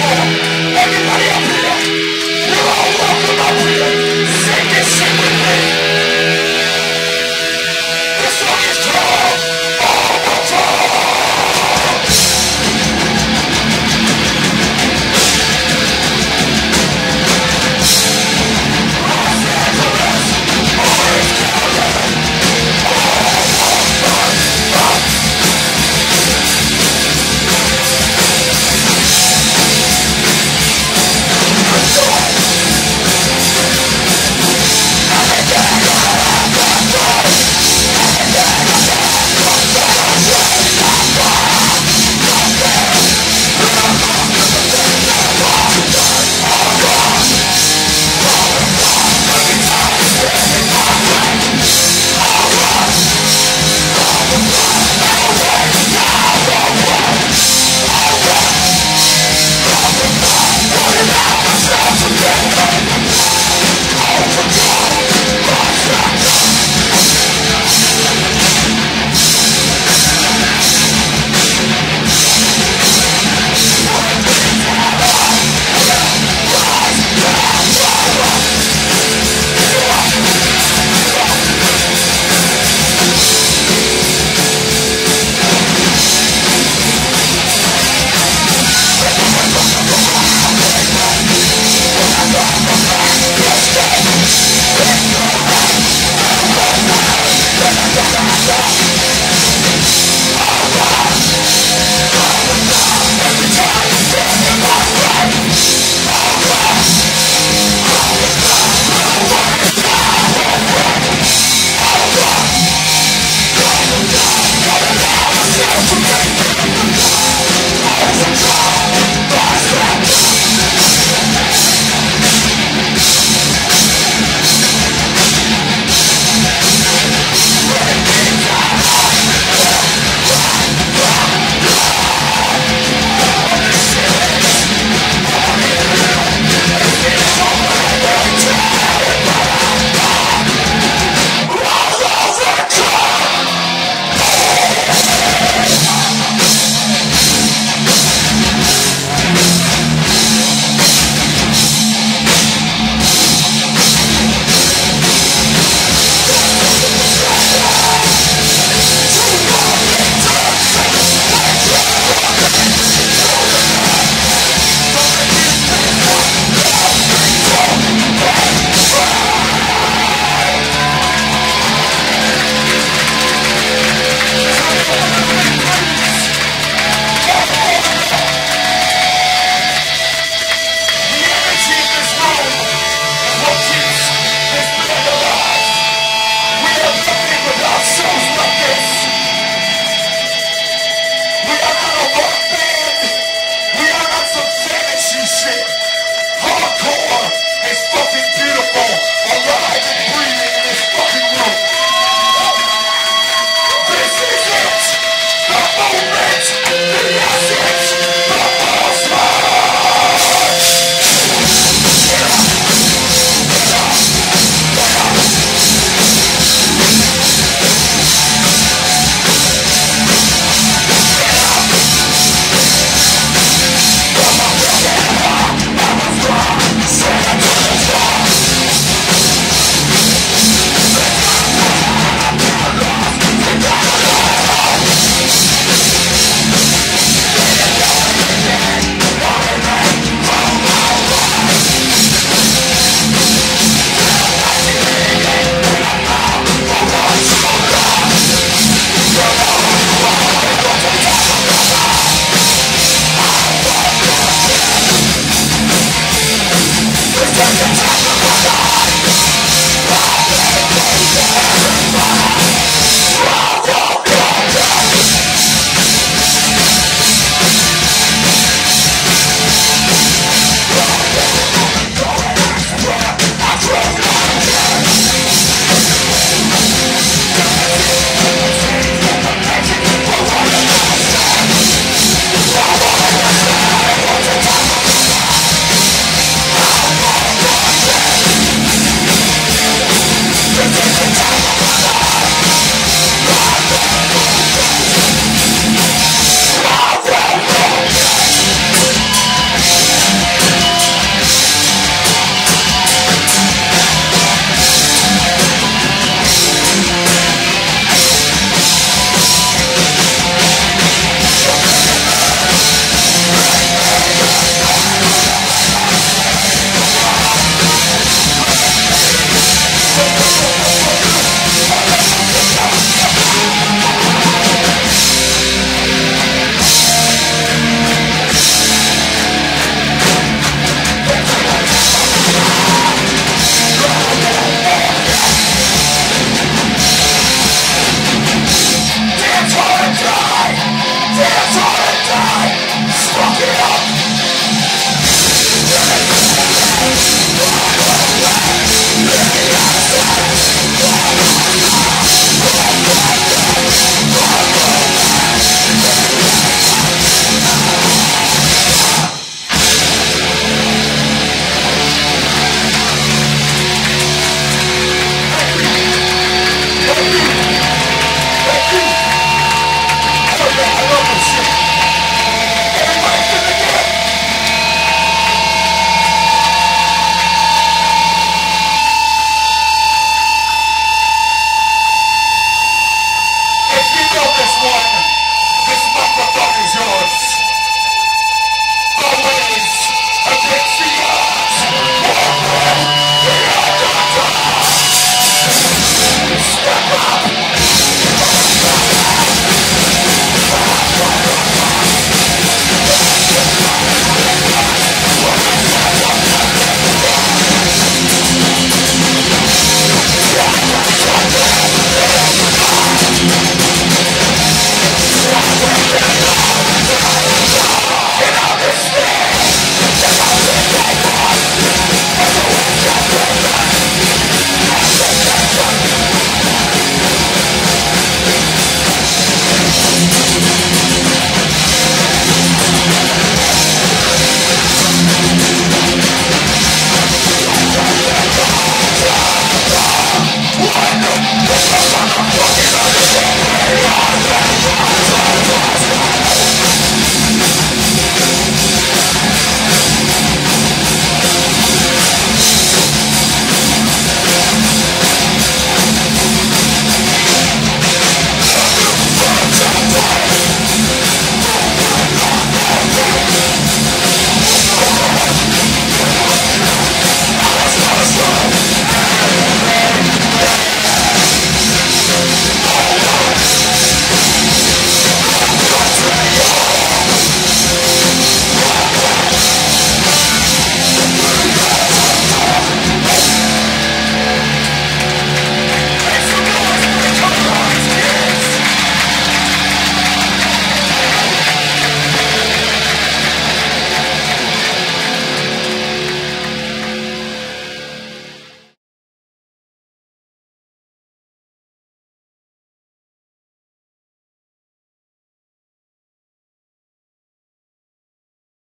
Everybody up